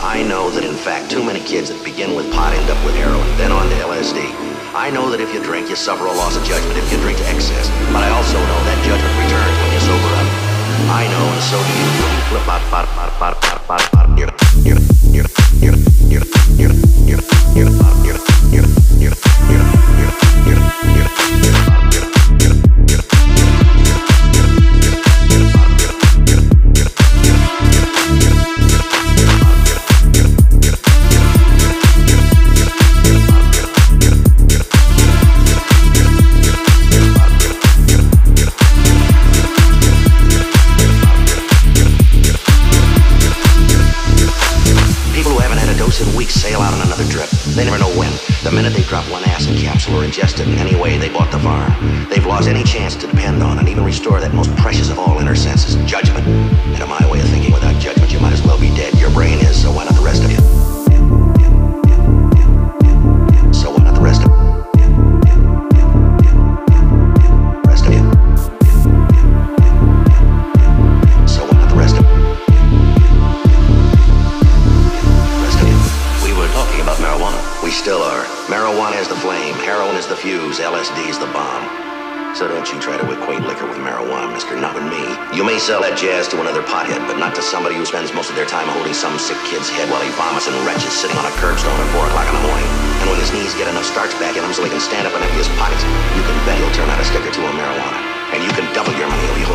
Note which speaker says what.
Speaker 1: I know that in fact too many kids that begin with pot end up with heroin, then on to LSD. I know that if you drink, you suffer a loss of judgment if you drink to excess. But I also know that judgment returns when you sober up. I know, and so do you. Ingest it in any way they bought the farm. They've lost any chance to depend on and even restore that most precious of all inner senses, judgment. And in my way of thinking, without judgment, you might Marijuana is the flame, heroin is the fuse, LSD is the bomb. So don't you try to equate liquor with marijuana, mister. Not with me. You may sell that jazz to another pothead, but not to somebody who spends most of their time holding some sick kid's head while he vomits and retches sitting on a curbstone at 4 o'clock in the morning. And when his knees get enough starch back in them so he can stand up and empty his pockets, you can bet he'll turn out a stick or two of marijuana. And you can double your money. He'll be